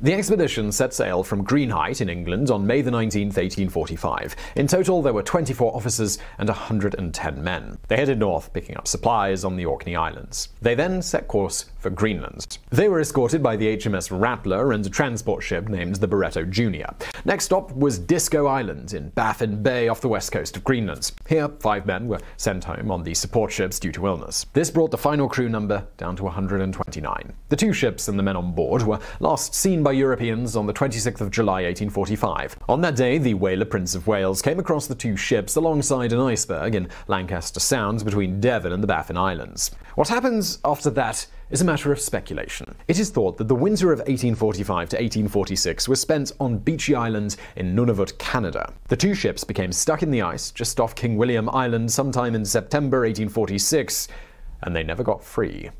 The expedition set sail from Greenhithe in England on May 19, 1845. In total, there were 24 officers and 110 men. They headed north, picking up supplies on the Orkney Islands. They then set course for Greenland. They were escorted by the HMS Rattler and a transport ship named the Barretto Junior. Next stop was Disco Island in Baffin Bay off the west coast of Greenland. Here, five men were sent home on the support ships due to illness. This brought the final crew number down to 129. The two ships and the men on board were last seen by Europeans on the 26th of July 1845. On that day, the whaler Prince of Wales came across the two ships alongside an iceberg in Lancaster Sound between Devon and the Baffin Islands. What happens after that is a matter of speculation. It is thought that the winter of 1845 to 1846 was spent on Beechey Island in Nunavut, Canada. The two ships became stuck in the ice just off King William Island sometime in September 1846, and they never got free.